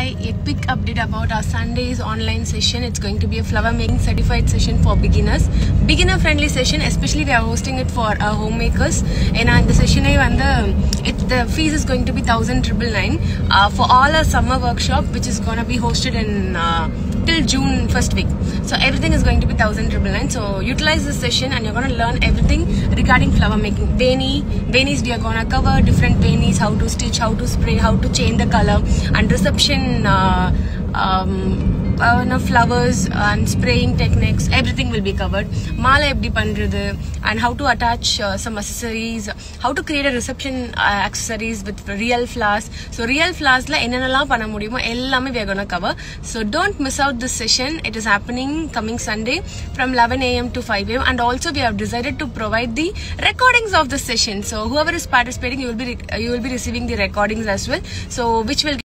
Quick update about our Sunday's online session. It's going to be a flower making certified session for beginners. Beginner friendly session, especially we are hosting it for our homemakers. And uh, the session it, the fees is going to be 1999 uh, for all our summer workshop which is going to be hosted in uh, till June first week. So everything is going to be 1999. So utilize this session and you're going to learn everything regarding flower making. Veni, venis we are going to cover different venis, how to stitch, how to spray, how to change the color and reception uh, um, uh, no, flowers and spraying techniques everything will be covered. mala epdi pandrathu and how to attach uh, some accessories? How to create a reception uh, accessories with real flowers? So real flowers la ennalam panna mudiyumo ellame we are going to cover. So don't miss out this session. It is happening coming sunday from 11 am to 5 am and also we have decided to provide the recordings of the session. So whoever is participating you will be you will be receiving the recordings as well. So which will